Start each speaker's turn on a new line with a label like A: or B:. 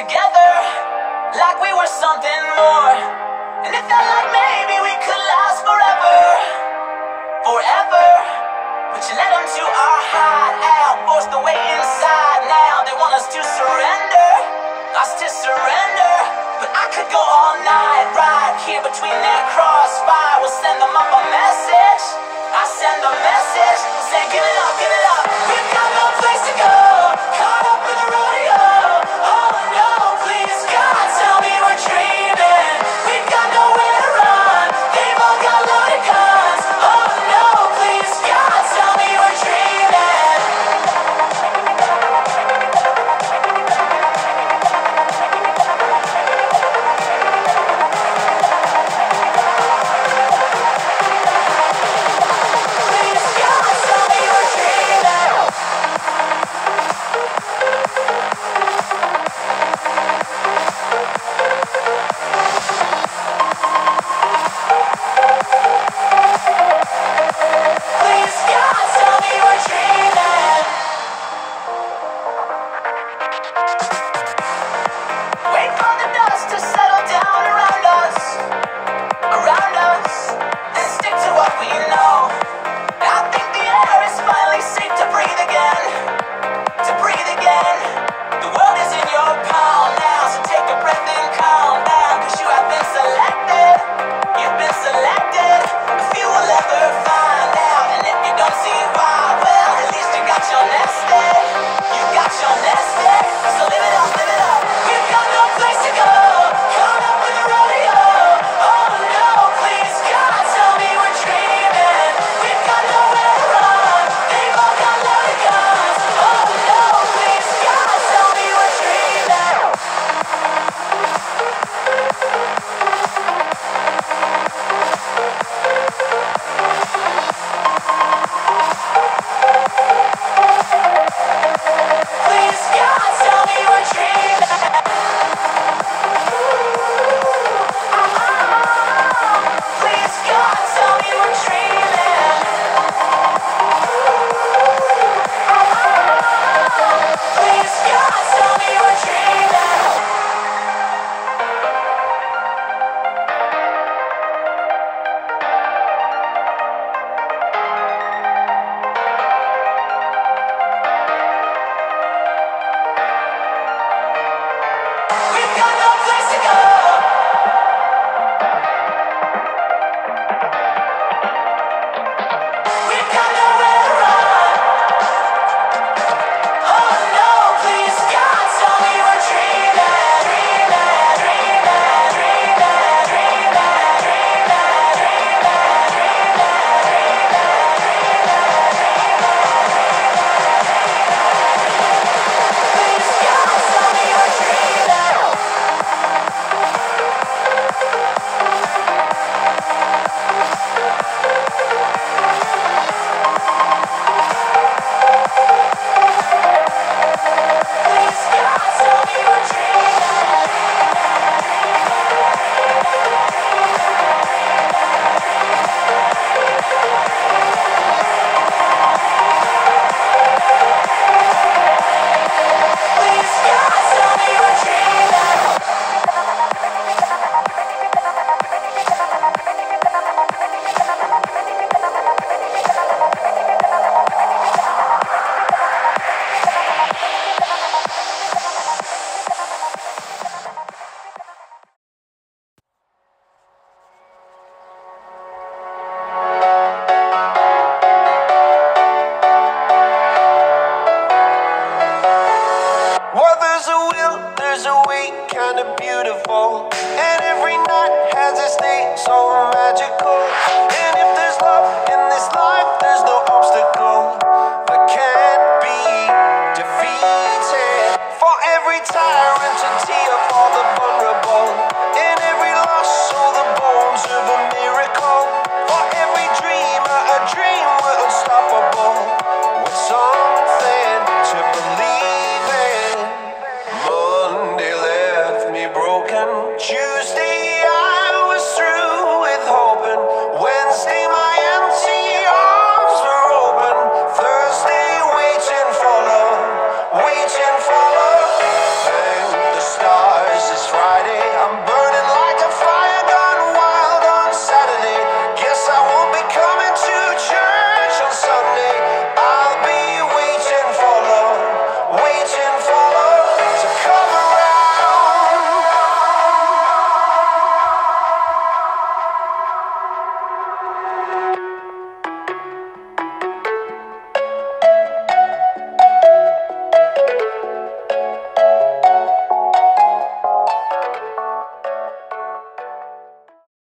A: together like we were something more. And it felt like maybe we could last forever, forever. But you led them to our hideout, forced the way inside. Now they want us to surrender, us to surrender. But I could go all night right here between their crossfire. We'll send them up a message.
B: kinda beautiful. And every night has its day so magical. And if there's love,